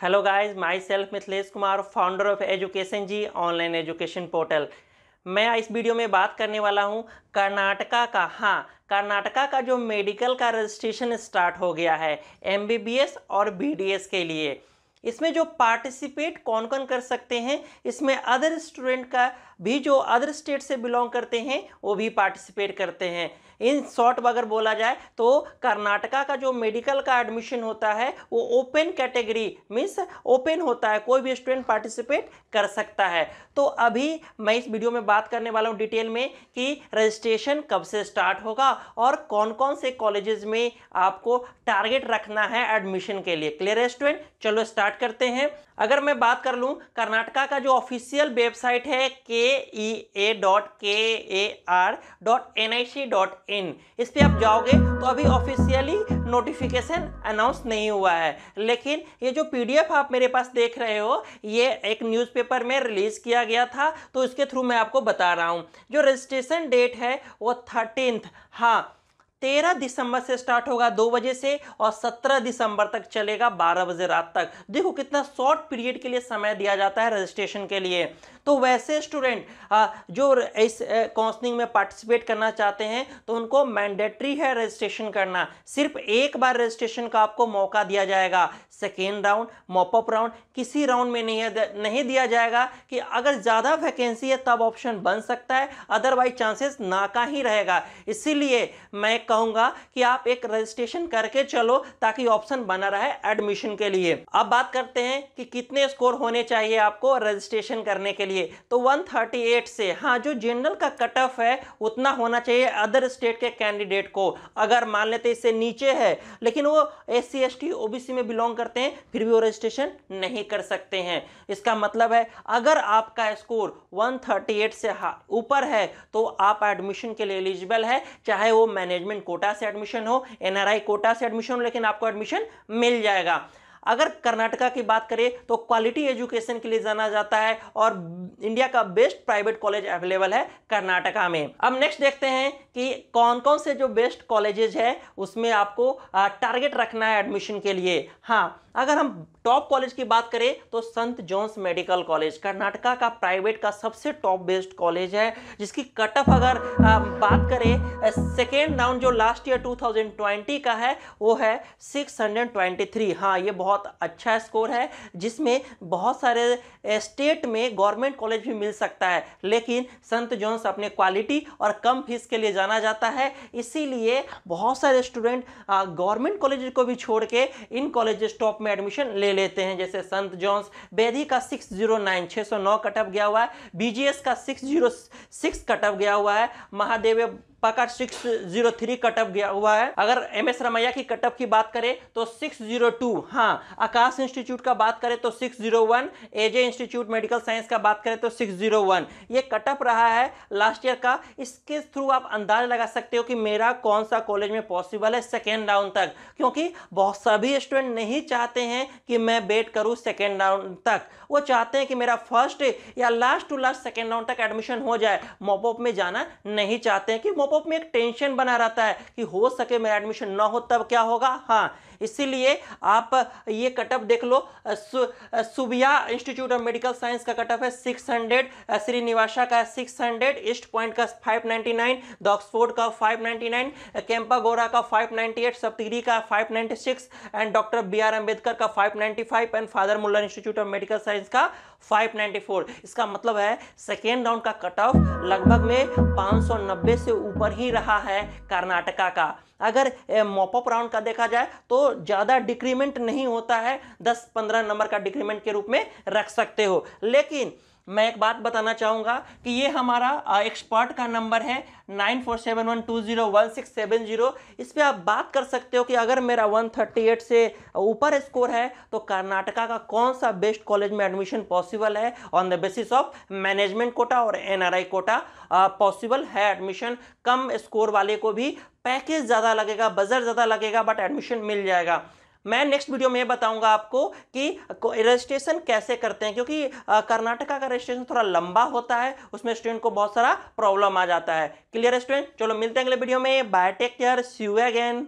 Hello guys myself Mithilesh Kumar founder of education G online education portal मैं इस video में बात करने वाला हूँ कर्नाटका का। हाँ कर्नाटका का जो मेडिकल का रजिस्ट्रेशन स्टार्ट हो गया है एमबीबीएस और बीडीएस के लिए। इसमें जो पार्टिसिपेट कौन कौन कर सकते हैं, इसमें अदर स्टूडेंट का भी जो अदर स्टेट से बिलोंग करते हैं, वो भी पार्टिसिपेट करते हैं। इन शॉर्ट अगर बोला जाए तो कर्नाटका का जो मेडिकल का एडमिशन होता है, वो ओपन कैटेगरी मीन्स ओपन होता है, कोई भी स्टूडेंट पार्टिसिपेट कर सकता है। तो अभी मैं इस वीडियो में बात करने वाला हूँ डिटेल में कि रजिस्ट्रेशन कब से स्टार्ट होगा और कौन कौन से कॉलेजेस में आपको टारगेट रखना है एडमिशन के लिए। क्लियर है स्टूडेंट चलो स्टार्ट करते हैं। अगर मैं बात कर लूँ, कर्नाटका का जो ऑफिशियल वेबसाइट है के E A dot K A R dot N I C dot in इस पर आप जाओगे तो अभी ऑफिशियली नोटिफिकेशन अनाउंस नहीं हुआ है। लेकिन ये जो पीडीएफ आप मेरे पास देख रहे हो, ये एक न्यूज़पेपर में रिलीज़ किया गया था तो इसके थ्रू मैं आपको बता रहा हूँ। जो रजिस्ट्रेशन डेट है, वो थर्टींथ हाँ तेरह दिसंबर से स्टार्ट होगा दो बजे से और सत्रह दिसंबर तक चलेगा बारह बजे रात तक। देखो कितना शॉर्ट पीरियड के लिए समय दिया जाता है रजिस्ट्रेशन के लिए। तो वैसे स्टूडेंट जो इस काउंसलिंग में पार्टिसिपेट करना चाहते हैं तो उनको मैंडेटरी है रजिस्ट्रेशन करना। सिर्फ़ एक बार रजिस्ट्रेशन का आपको मौका दिया जाएगा। Second round mop up round किसी राउंड में नहीं नहीं दिया जाएगा कि अगर ज़्यादा वैकेंसी है तब ऑप्शन बन सकता है अदरवाइज़ चांसेस ना का ही रहेगा। इसीलिए मैं कहूँगा कि आप एक रजिस्ट्रेशन करके चलो ताकि ऑप्शन बना रहे एडमिशन के लिए। अब बात करते हैं कि कितने स्कोर होने चाहिए आपको रजिस्ट्रेशन करने के लिए। तो 138 से हाँ जो जनरल का कट ऑफ़ है, उतना होना चाहिए अदर स्टेट के कैंडिडेट को। अगर मान लेते इससे नीचे है, लेकिन वो S C S T OBC में बिलोंग करते हैं, फिर भी वो रजिस्ट्रेशन नहीं कर सकते हैं। इसका मतलब है, अगर आपका स्कोर 138 से ऊपर है तो आप एडमिशन के लिए एलिजिबल है, चाहे वो मैनेजमेंट कोटा से एडमिशन हो एनआरआई कोटा से एडमिशन हो लेकिन आपको एडमिशन मिल जाएगा। अगर कर्नाटका की बात करें तो क्वालिटी एजुकेशन के लिए जाना जाता है और इंडिया का बेस्ट प्राइवेट कॉलेज अवेलेबल है कर्नाटका में। अब नेक्स्ट देखते हैं कि कौन कौन से जो बेस्ट कॉलेजेज है उसमें आपको टारगेट रखना है एडमिशन के लिए। हाँ अगर हम टॉप कॉलेज की बात करें तो संत जॉन्स मेडिकल कॉलेज कर्नाटका का प्राइवेट का सबसे टॉप बेस्ड कॉलेज है जिसकी कट ऑफ़ अगर आ, बात करें सेकेंड राउंड जो लास्ट ईयर 2020 का है वो है 623 हाँ ये बहुत अच्छा स्कोर है, जिसमें बहुत सारे स्टेट में गवर्नमेंट कॉलेज भी मिल सकता है। लेकिन संत जॉन्स अपने क्वालिटी और कम फ़ीस के लिए जाना जाता है। इसीलिए बहुत सारे स्टूडेंट गवर्नमेंट कॉलेज को भी छोड़ के इन कॉलेज टॉप में एडमिशन ले लेते हैं। जैसे संत जॉन्स बेदी का सिक्स ज़ीरो नाइन छः सौ नौ कटअप गया हुआ है बीजीएस का सिक्स ज़ीरो सिक्स कटअप गया हुआ है, महादेव पका सिक्स ज़ीरो थ्री कटअप गया हुआ है। अगर एम एस रमैया की कटअप की बात करें तो सिक्स ज़ीरो टू हाँ आकाश इंस्टीट्यूट का बात करें तो six zero one AJ institute medical science का बात करें तो सिक्स ज़ीरो वन ये कटअप रहा है लास्ट ईयर का। इसके थ्रू आप अंदाज लगा सकते हो कि मेरा कौन सा कॉलेज में पॉसिबल है सेकेंड राउंड तक। क्योंकि बहुत सभी स्टूडेंट नहीं चाहते हैं कि मैं वेट करूँ सेकेंड राउंड तक। वो चाहते हैं कि मेरा फ़र्स्ट या last two last second round तक एडमिशन हो जाए। मोपॉप में जाना नहीं चाहते हैं कि पॉप में एक टेंशन बना रहता है कि हो सके मेरा एडमिशन ना हो, तब क्या होगा? हाँ इसीलिए आप ये कटअप देख लो। Subbaiah institute of medical science का कटअप है 600 श्रीनिवासा का 600 ईस्ट पॉइंट का 599 ऑक्सफोर्ड का 599 कैंपा गोरा का 598 सप्तगिरी का 596 and doctor B R Ambedkar का 595 and father Muller institute of medical science का 594 इसका मतलब है सेकेंड राउंड का कट ऑफ़ लगभग में 590 से ऊपर ही रहा है कर्नाटका का। अगर मॉपअप राउंड का देखा जाए तो ज़्यादा डिक्रीमेंट नहीं होता है 10-15 नंबर का डिक्रीमेंट के रूप में रख सकते हो। लेकिन मैं एक बात बताना चाहूँगा कि ये हमारा एक्सपर्ट का नंबर है nine four seven one two zero one six seven zero इस पर आप बात कर सकते हो कि अगर मेरा वन थर्टी एट से ऊपर स्कोर है तो कर्नाटका का कौन सा बेस्ट कॉलेज में एडमिशन पॉसिबल है? On the basis of management quota और एनआरआई कोटा पॉसिबल है एडमिशन कम स्कोर वाले को भी पैकेज ज़्यादा लगेगा बजट ज़्यादा लगेगा बट एडमिशन मिल जाएगा। मैं नेक्स्ट वीडियो में बताऊँगा आपको कि रजिस्ट्रेशन कैसे करते हैं, क्योंकि कर्नाटका का रजिस्ट्रेशन थोड़ा लंबा होता है, उसमें स्टूडेंट को बहुत सारा प्रॉब्लम आ जाता है। क्लियर स्टूडेंट चलो मिलते हैं अगले वीडियो में। Bye take care see you again